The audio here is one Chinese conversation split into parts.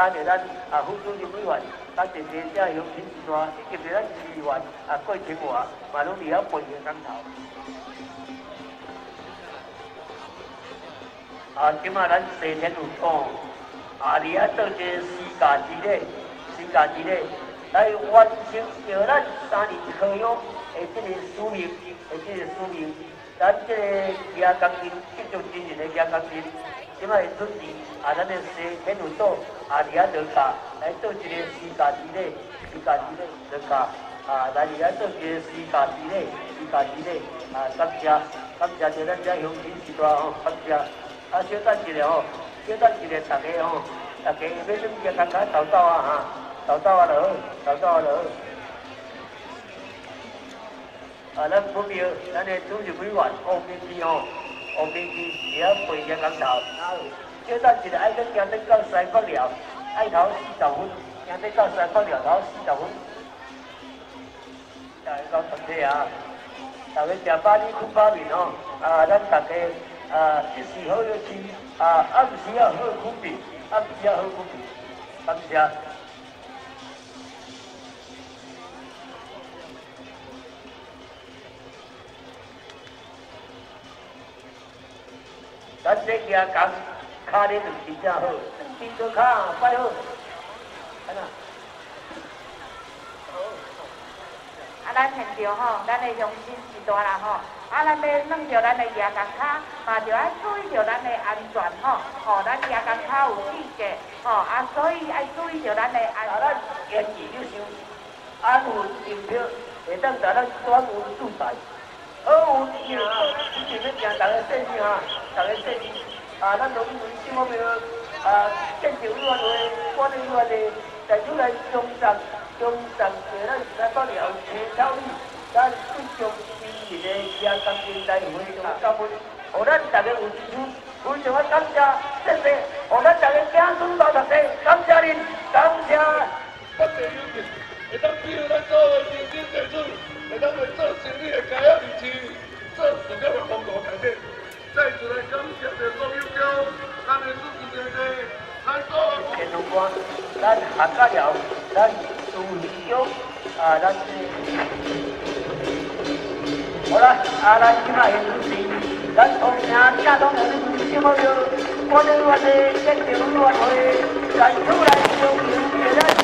kandidat a hudun di miwan ta te te ya yo tin swa ke te ra di miwan a ko te ko a ma lo dia po ye kan ta a ke ma ran se te tu ko a ria to te si ka ji de si ka ji de ai wa ji ke ra sa ni ko yo e te ni su mi e te ni su mi ta te ya ka ki ki to ji ni ya ka ki 亚钢筋，继续经营的亚钢筋，即摆准备啊，咱的西天路岛啊，伫遐落架来做一个世界之内，世界之内落架啊，来伫遐做一个世界之内，世界之内啊，感谢感谢着咱 遮乡亲时代吼，感谢啊，小等一下吼，小等一下，大家吼，大家要什么嘢感觉走走啊哈，走走啊落，走走啊落。啊，咱目标，咱的主席委员王明基吼，王明基也要陪着工头。叫咱一个爱跟行得到西北了，爱头四十分，行得到西北了头四十分。大家到身体啊，大家食饱哩，困饱眠哦。啊，咱大家啊，一时好要吃，啊，暗时啊好困眠，暗时啊好困眠，感谢。咱这家讲脚咧就是真正好，边个卡摆好，安那。啊，咱现着吼，咱的用心是大啦吼。啊，咱要弄着咱的牙钢卡，嘛着爱注意着咱的安全吼。吼，咱牙钢卡有细节，吼啊，所以爱注意着咱的安全。啊，咱坚持就行，安稳订票，会当在咱专务住宅。好有钱啊！以前要行大家。说声哈，大家。说声啊，咱农民什么要啊，建设委员会、管理委员会，提出来中赞、中赞，给咱来帮了提效率，咱继续支持的加工经济会上高分，互咱大家。有支持，非常感谢，谢谢，互咱大家。子孙老大些，感谢您，感谢。Están pidiendo todo el siguiente sur. Estamos todos sin día caer y chivir. Todos tocamos con cocaína. 在主的彰显的中央教，他们自己的在做。乾隆官，咱下架了，咱注意哟，啊，咱是。好了，啊，咱今晚也注意，咱从下架到我们注意好了，我们我们坚定我们，咱出来就有别人。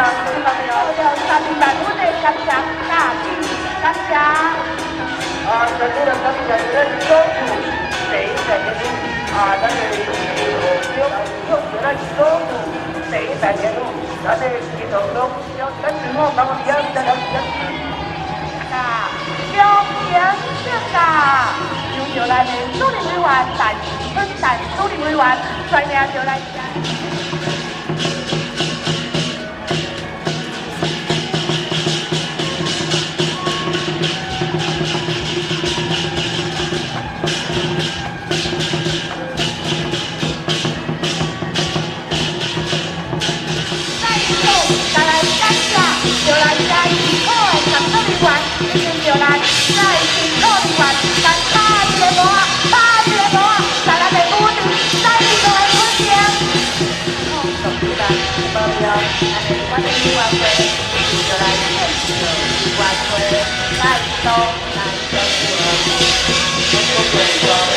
路路一万四万了，三万五的感谢大地，感谢。啊，在这个感谢咱中部第一代的啊，咱的有有有咱中部第一代的咱的系统中，要咱政府帮我们要咱要要。啊，中央政啊，由着咱的主任委员、代分代主任委员率领着来。Thank you.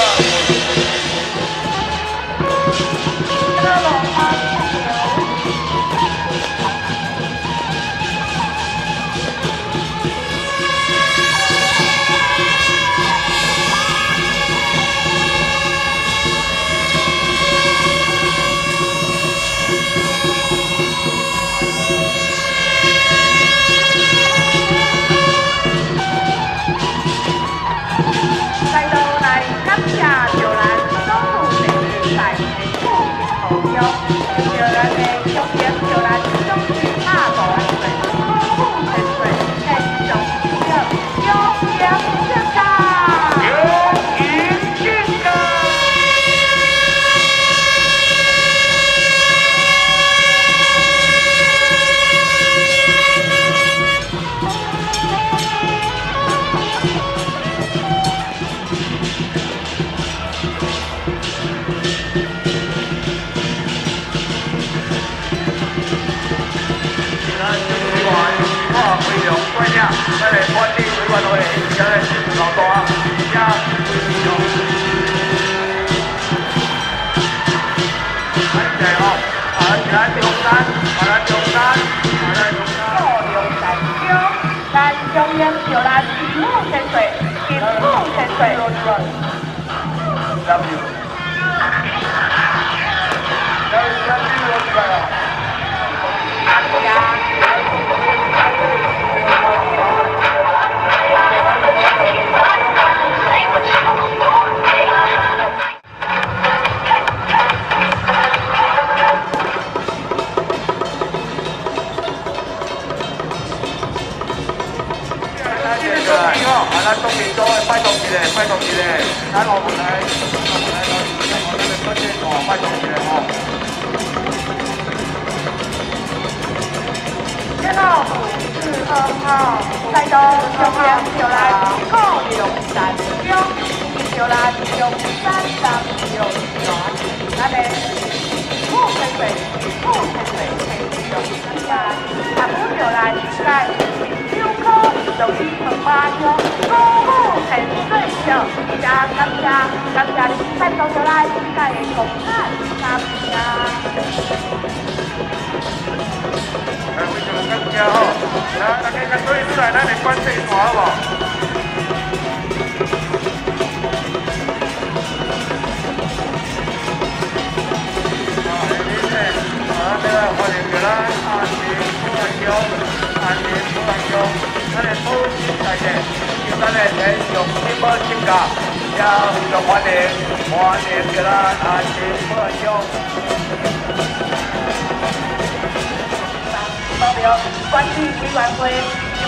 好，好，好。好，欢迎，欢迎，欢迎吉啦，阿信潘强。三，报名，关会。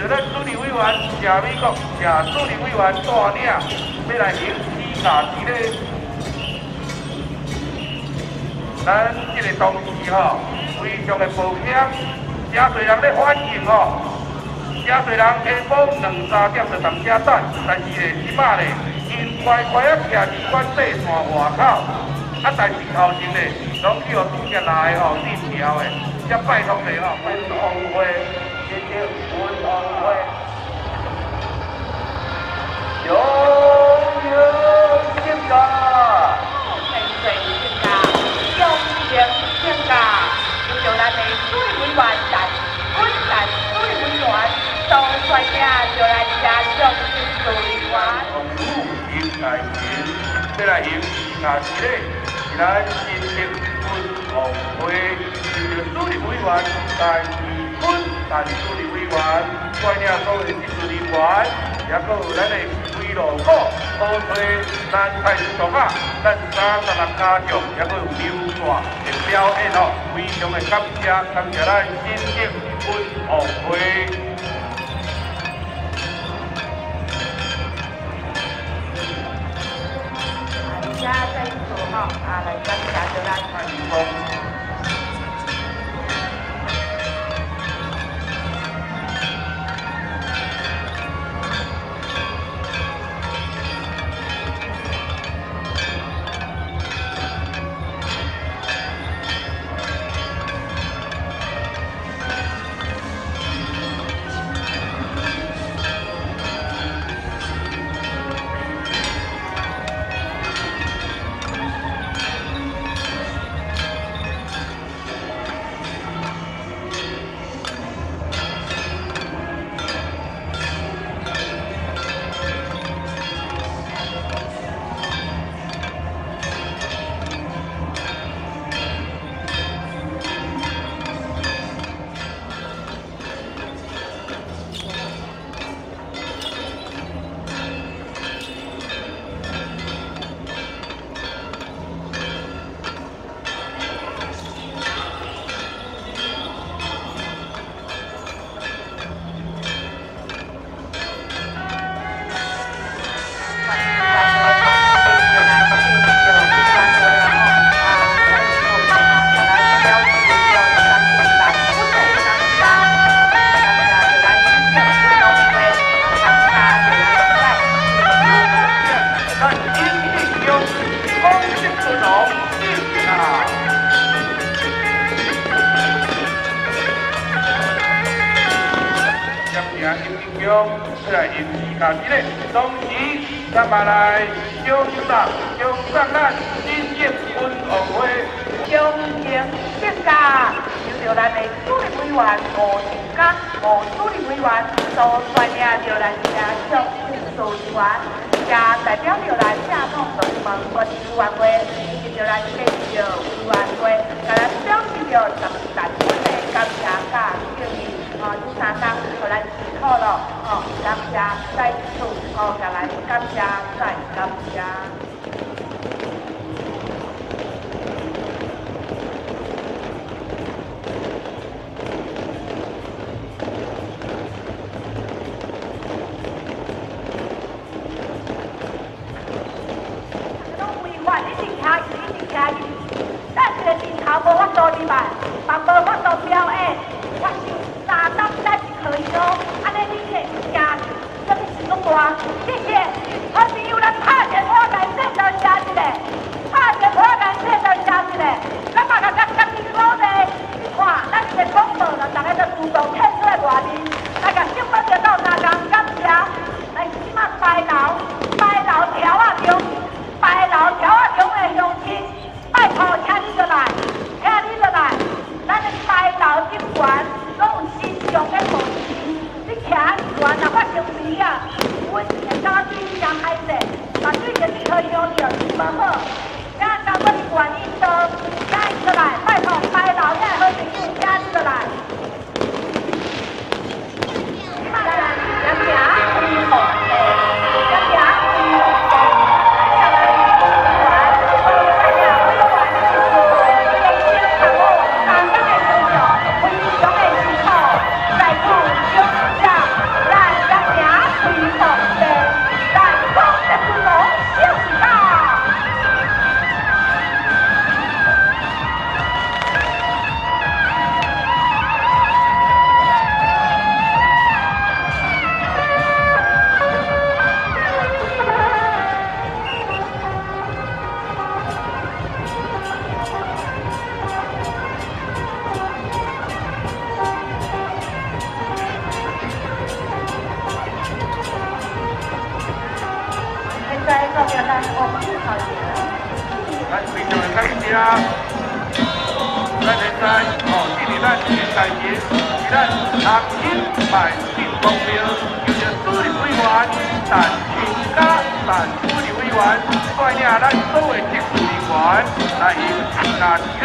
就是咱主理委员谢美国。谢主理委员带领，要来行四大之礼。咱这个同时吼，非常的抱歉，真侪人咧反映吼，真侪人下晡两三点就当车等，但是咧即摆咧，因乖乖啊徛伫管制线外口，啊但是头前咧，拢去互主席来吼认票的。要拜托你哦，拜托红会，谢谢文红会，有有性格，谢谢性格，有情性格，就咱的水委员站，本站水委员，当专业就来加上水委员。红路应该行，再来行，那是嘞，是咱新兴。红会就是主理委员，但是本但主理委员，外领所有的技术人员，也搁有咱的规路股，好推咱派出所啊，咱三十六家长，也搁有流传的表演哦，非常的感谢，感谢咱新兴本红会。家在做吼，啊来感谢着咱。明白。哦，今日咱现在是咱南京百姓公庙，有着主任委员陈群嘉，陈主任委员带领咱所有职务人员来迎大礼礼，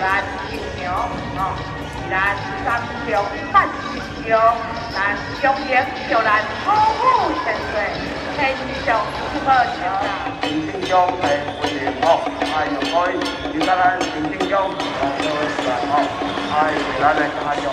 咱新娘哦，是咱三重万事桥，咱中央就咱鼓舞千岁，天上祝贺桥。林正江係會員哦，係用開而家咧林正江哦都係哦，係為咱嚟加油。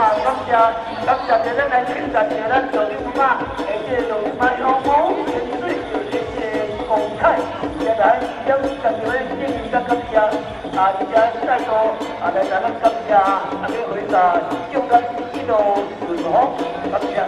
mà cấp giờ cấp giờ thì đến nay chín giờ thì đến giờ thì chúng ta để về rồi chúng ta yêu bố, để chúng ta để về cùng thế để để dân cần người dân chúng ta cấp giờ à thì giờ chúng ta cho à để là cấp giờ à để bây giờ chúng ta chỉ đồ người đó cấp giờ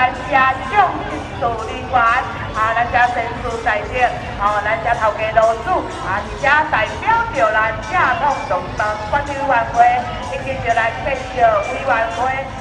咱家长助理员，啊，咱家先师在顶，哦，咱家头家老师，啊，而且代表着咱遮统中东管理委员会，以及着咱介绍委员会。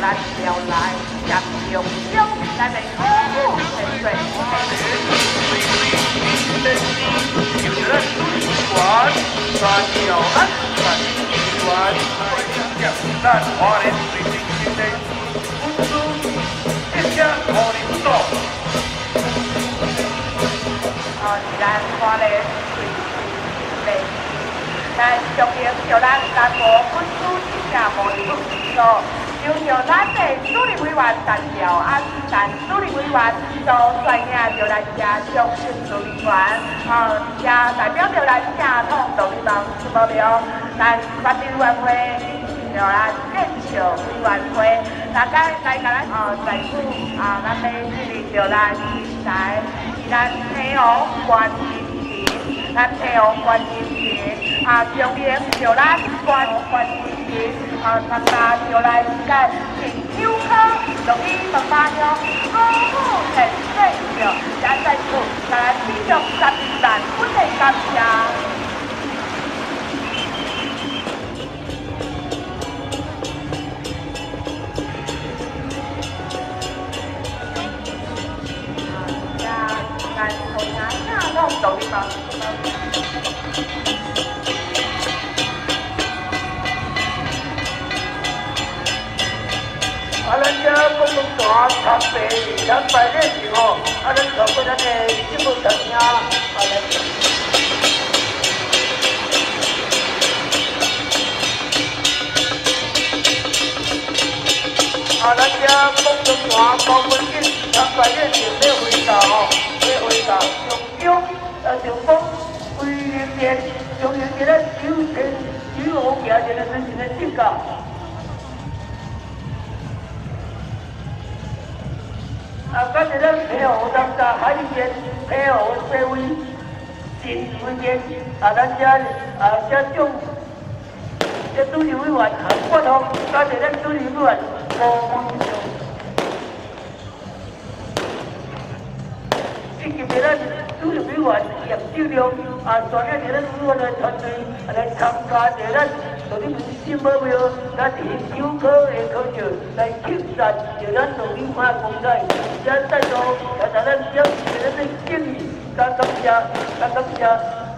心就来调来，让用心来来鼓舞神水。有咱主管，咱要安咱主管，讲咱华人最精神的民主，一家好领导。哦，咱花莲对，咱中央就咱南部本土真正无力做，就像咱的主理委员单调啊，咱主理委员都率领着咱家中心主理员，哦，也代表着咱正统独立党是无了，咱管理委员会。就咱建设委员会，大家来甲咱哦在府啊，咱要致力着咱人才，咱体育关心群，咱体育关心群啊，中央就咱关关心群啊，参加就咱在进秋科，属于十八乡鼓舞城建设，也在府甲咱启动十二万本的感谢。咱同下正统独立党。啊，咱遮公共大台北咱排练时候，啊，咱透过咱的节目声音，啊，咱。啊，咱遮公众大高分景，咱排练时要回答哦，要回答中央啊，中方规定的中央的咱九天九号行一个真 啊，咱哋咧配合咱家海边配合社会真危险，啊，咱遮啊遮种，这主理委员我同咱哋咧主理委员无问题。以及咱主理委员叶少亮啊，全个咱委员的团队来参加 우리 무심하고요. 나한테 기우커에 거주, 나 기사, 이런 농민화 공장, 짠다요. 나 다른 지역, 이런 기억이, 나 감자, 나 감자.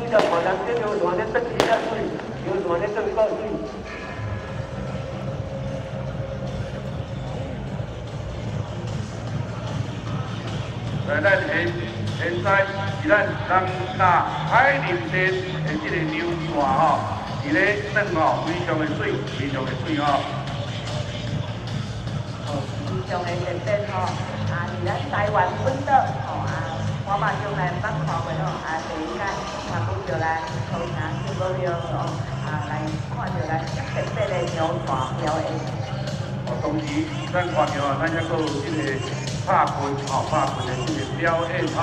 우리가 권한대 요 논에서 기사술, 요 논에서 이거 Right, I hate you. 比赛是咱东大海林镇的这个流线吼，伊咧耍吼非常的水，非常的水吼。哦，非常的认真吼，啊，是咱台湾本岛吼啊，我嘛将来捌看过吼，啊，第一届看到着咱头城新保庙吼，啊，来看着咱特别的牛团表演。哦，同时咱看到啊，咱还佫有这个 拍拳吼，拍拳的这个表演吼。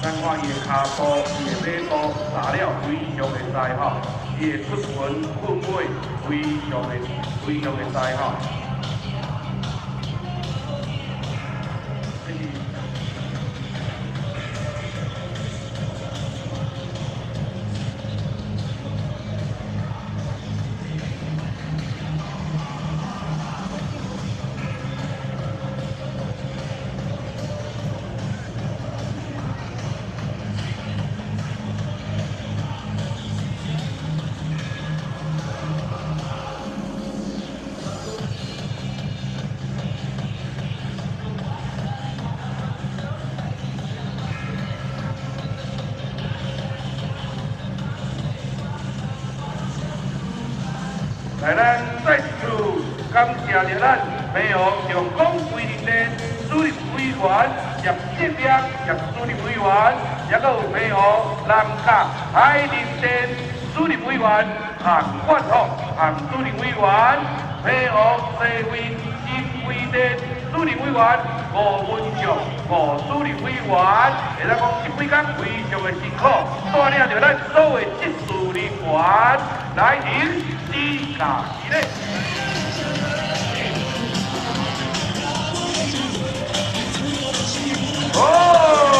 咱看伊的骹步，伊的马步，打了非常的在吼，伊的出拳、棍尾非常的、非常的在吼。员韩冠宏韩主任委员，美国社会新规的主任委员吴文祥吴主任委员，会当讲这几天非常的辛苦，带领着咱所有技术人员来迎。一打一嘞！哦！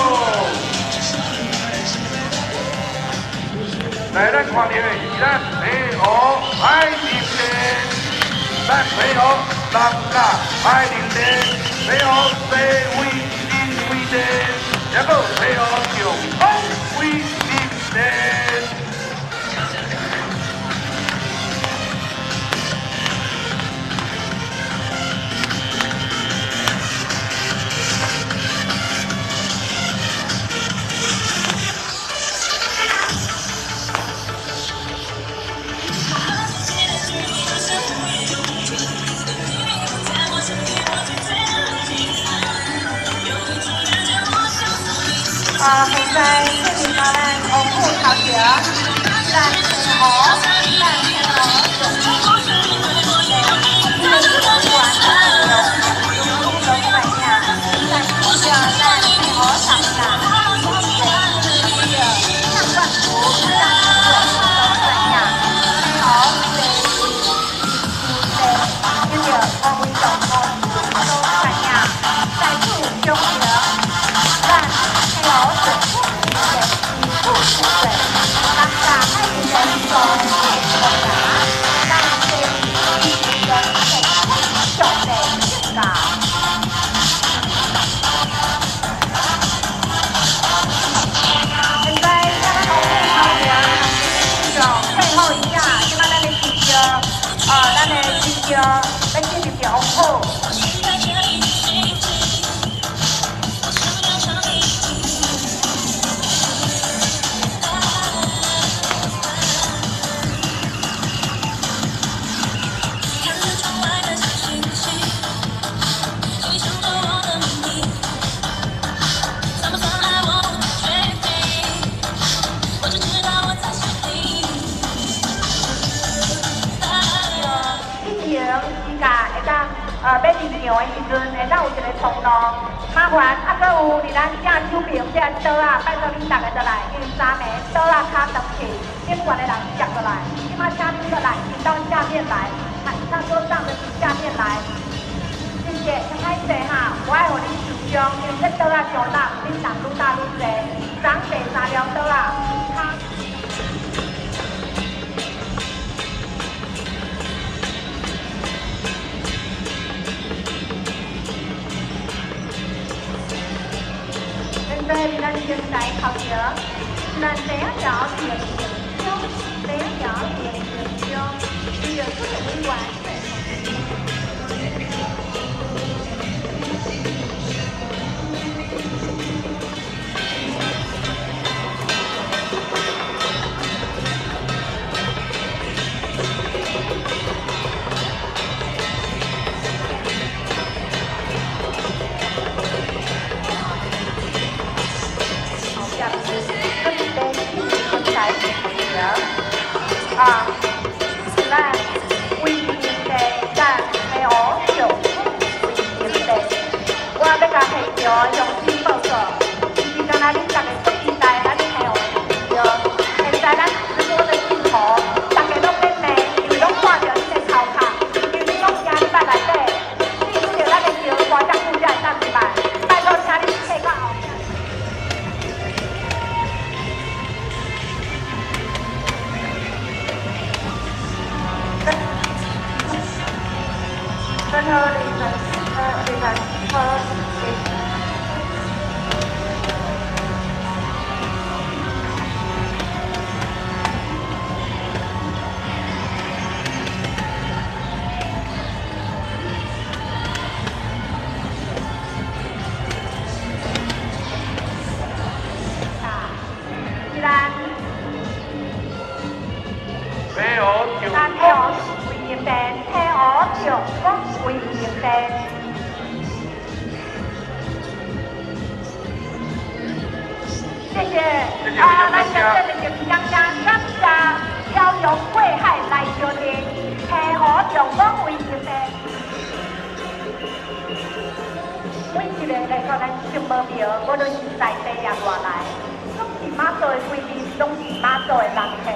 来，咱看到的是咱美俄海林的，咱美俄南加海林的，美俄社会新会的，也个美俄上 và hôm nay thì ta đang ống hồ thảo tía làm thành ó làm thành ó Hãy subscribe cho Để không bỏ lỡ những video 麻烦啊，搁有伫咱正手边这刀啊，拜托恁大家都来，因三暝刀啊卡登去，监管的人接过来，即马请恁过来，请到下面来，看上桌上的下面来。谢谢，先开始哈，我爱互恁集中，因为这刀啊上大，恁人愈大愈多，长第三条刀啊，học dở nên bé nhỏ thì dần dần chốt bé nhỏ dần dần chốt bây giờ cứ là quy hoạch 啊，是咱为民在干，没有效果，为民在干，我得干好，用心做事，一定干好。啊，咱今日就感谢感谢漂洋过海来就地，下河中国为一，每一个来到咱新门庙，无论是在地也外来，都是妈祖的贵宾，都是妈祖的人客。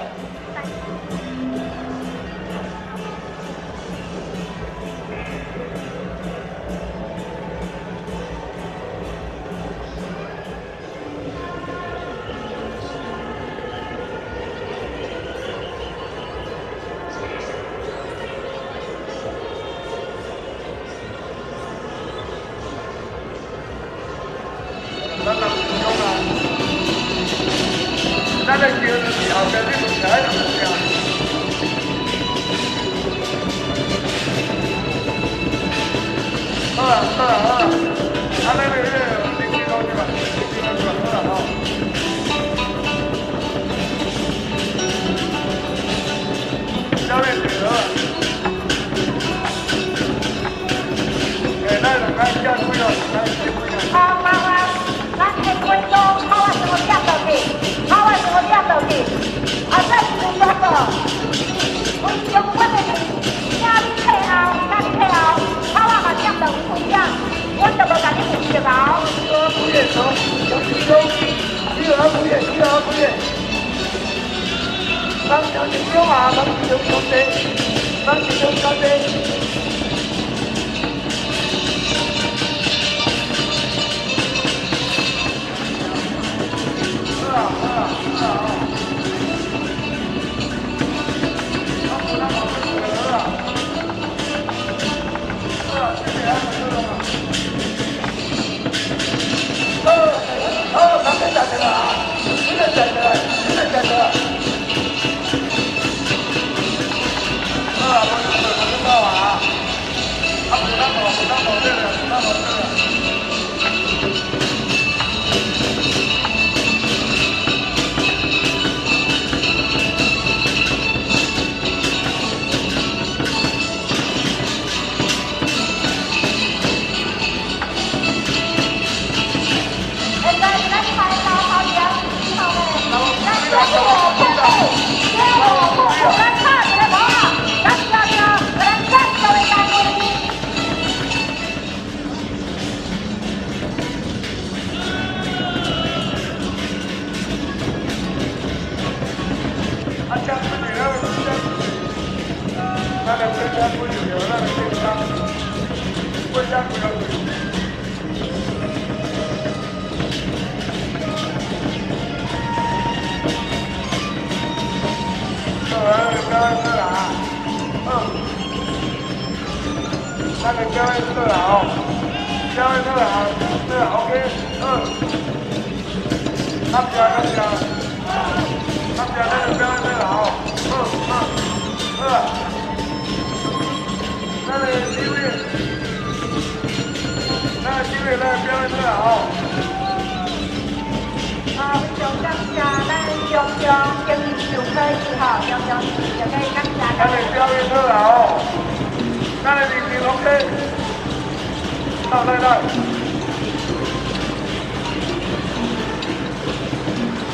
rồi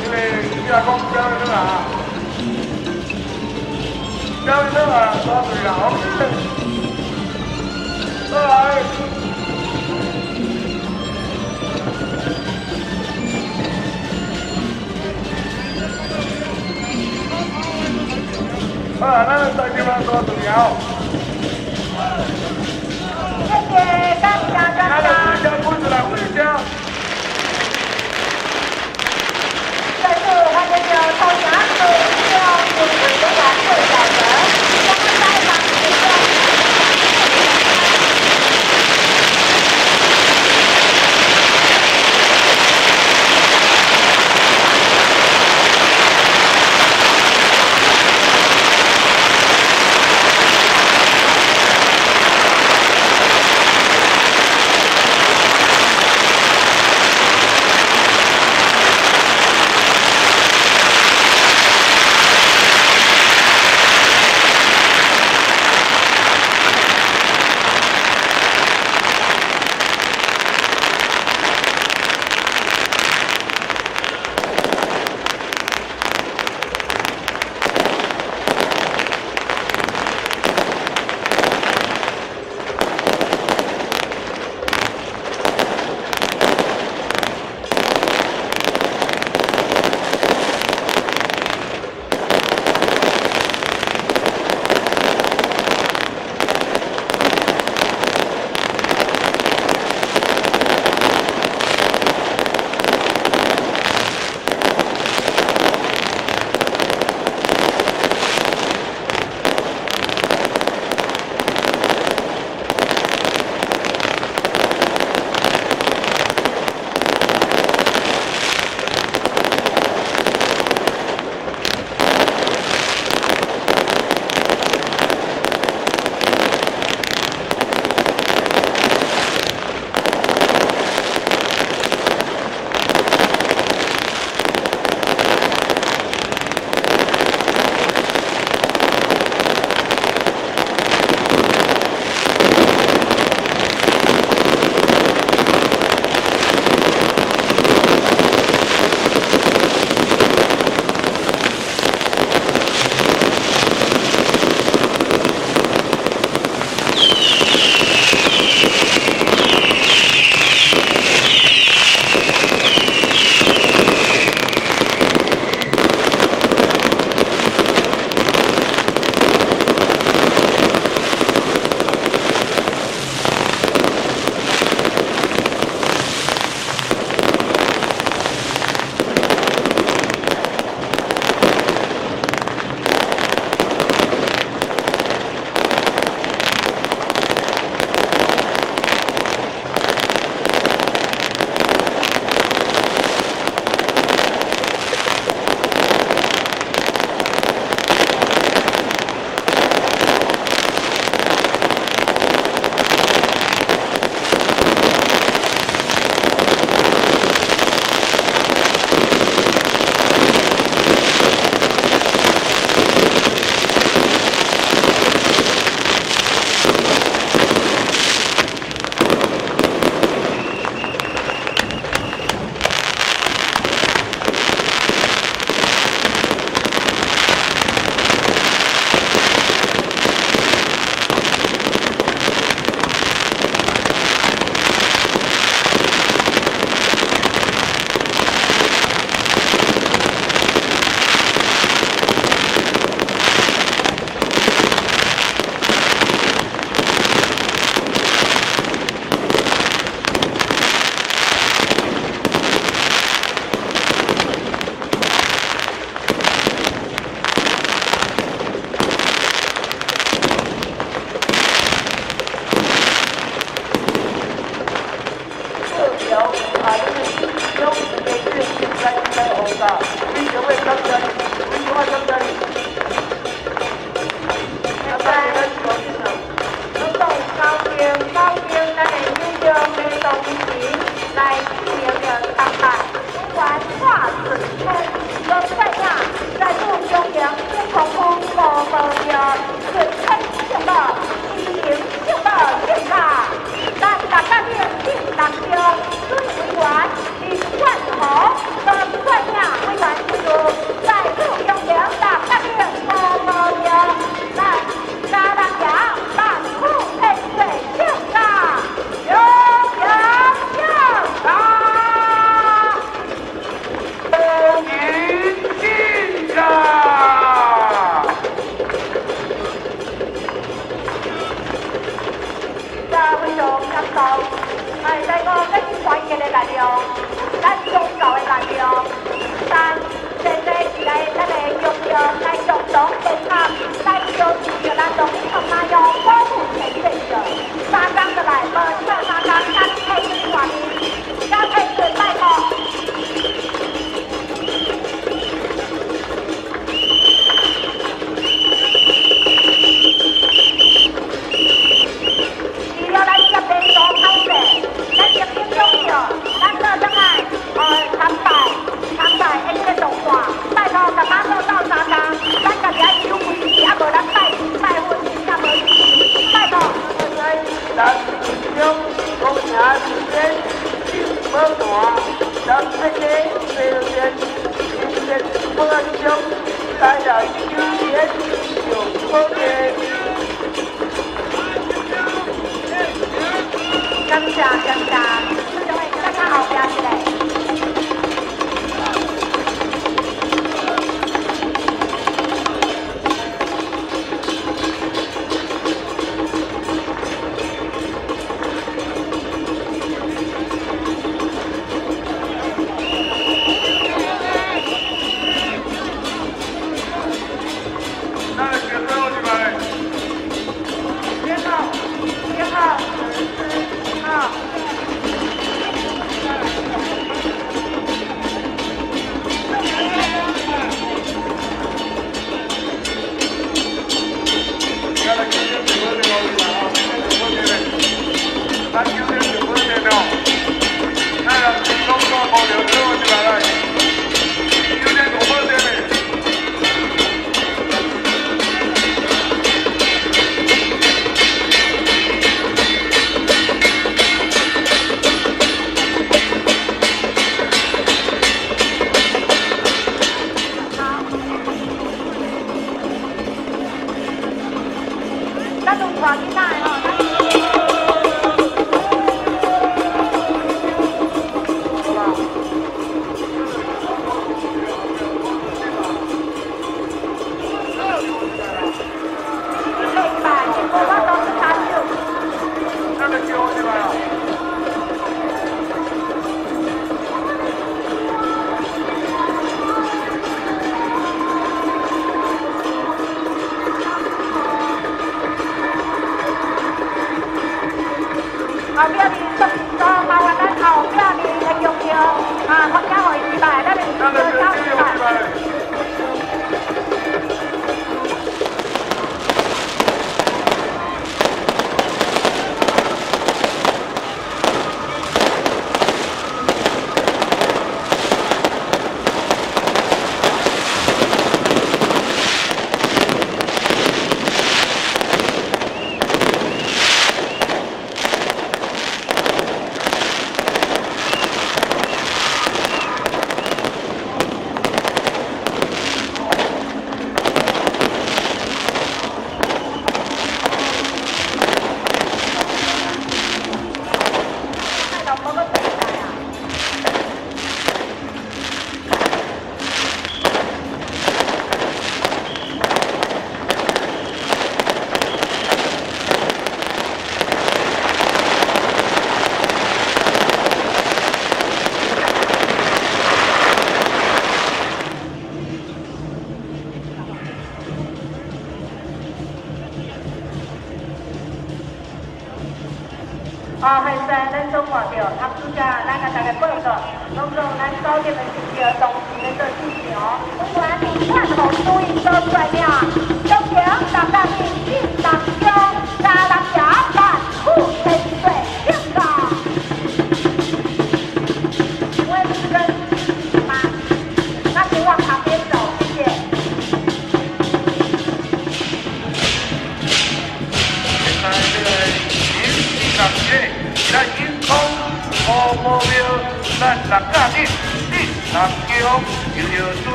cái này cái là con chơi nữa à chơi nữa là con người lão đó rồi Ah, nada, está quemando todo el Gracias.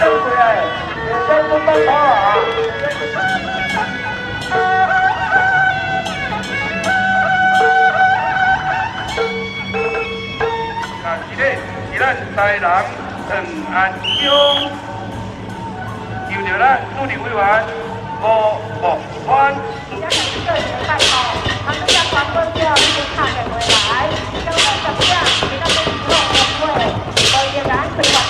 cây rồi này để cho chúng ta đó à là chỉ đấy chỉ là tài lắm thần an yêu yêu điều là tu điều quy hoạch bộ bộ quan Hãy subscribe cho kênh Ghiền Mì Gõ Để không bỏ lỡ những video hấp dẫn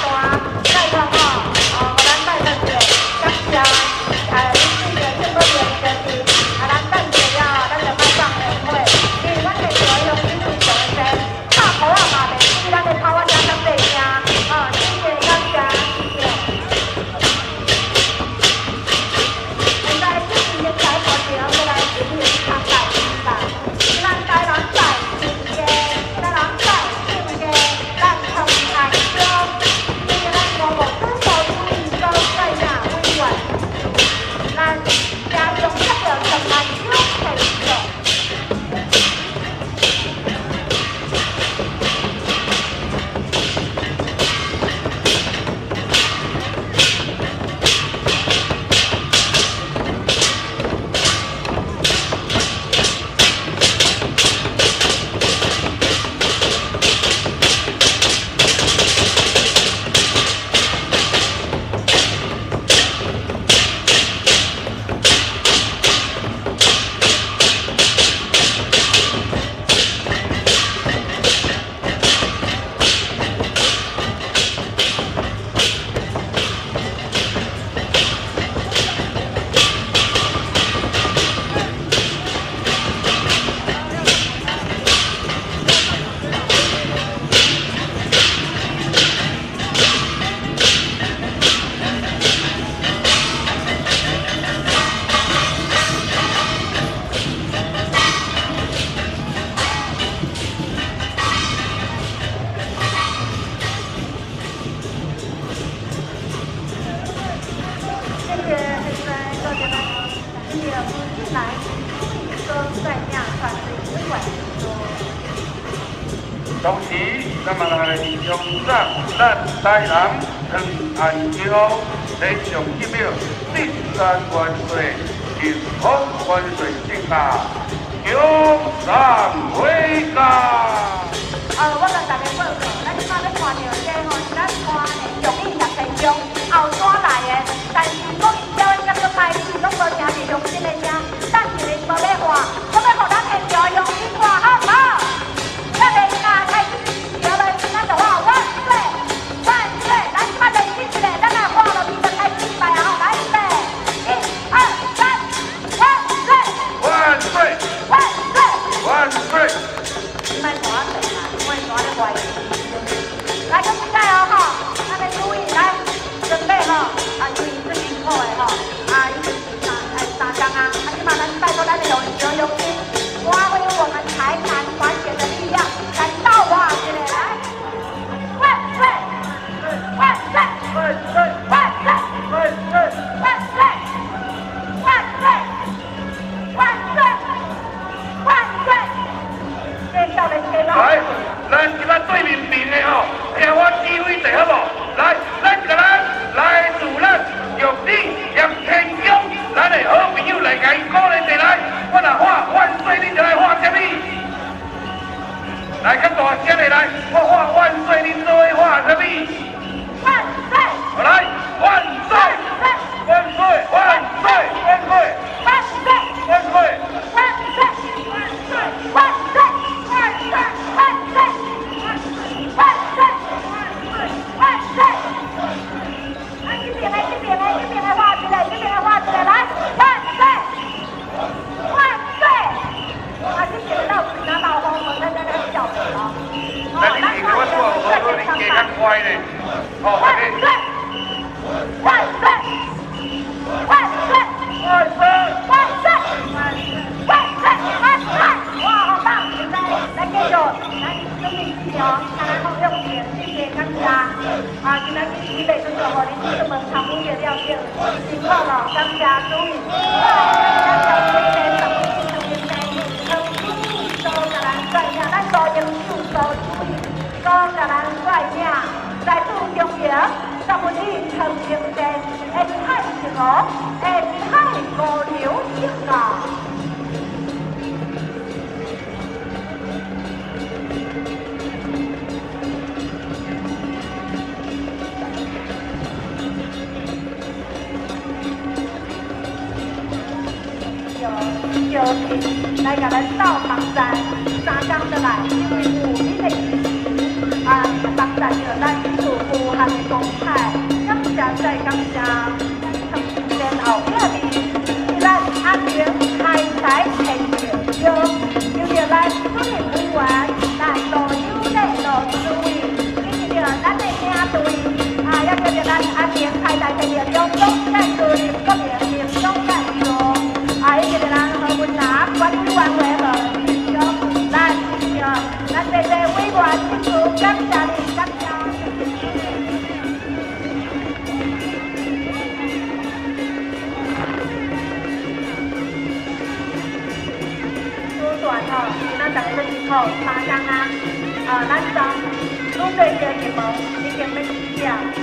世界的梦你经要实现。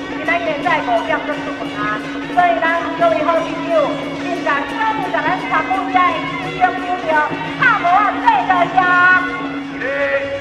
你仔日再五点就出门啊，所以咱各位好朋友，现在所有在咱参与在其中，有着拍无啊，最大声。